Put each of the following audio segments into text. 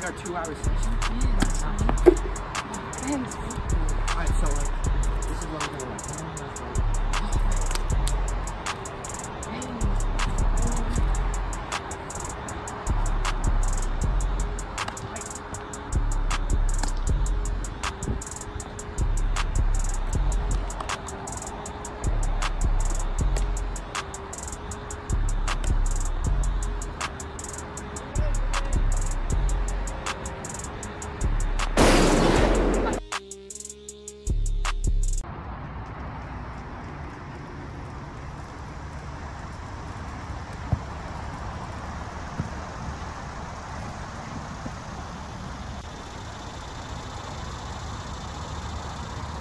two hour session. That's not Thanks. Alright, so like, this is what I'm gonna like.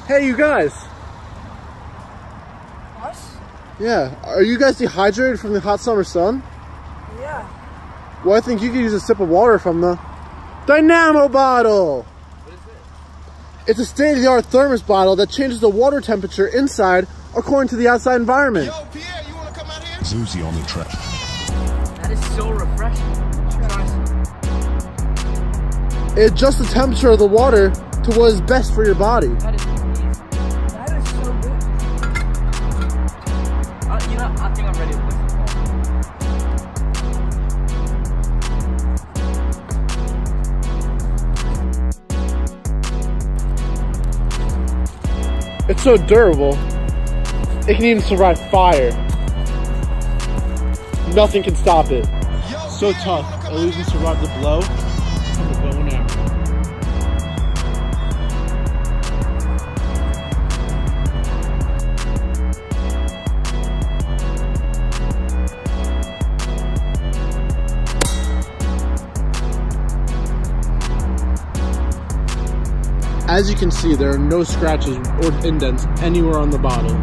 Hey, you guys. Us? Yeah, are you guys dehydrated from the hot summer sun? Yeah. Well, I think you could use a sip of water from the Dynamo bottle. What is it? It's a state-of-the-art thermos bottle that changes the water temperature inside according to the outside environment. Yo, Pierre, you wanna come out here? Zuzi on the track. That is so refreshing. It adjusts the temperature of the water to what is best for your body. You know, I think I'm ready to play football. It's so durable, it can even survive fire. Nothing can stop it. So tough, wanna it'll out even here? survive the blow As you can see, there are no scratches or indents anywhere on the bottle.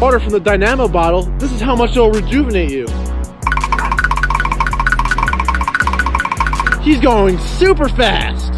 Water from the Dynamo bottle, this is how much it'll rejuvenate you. He's going super fast.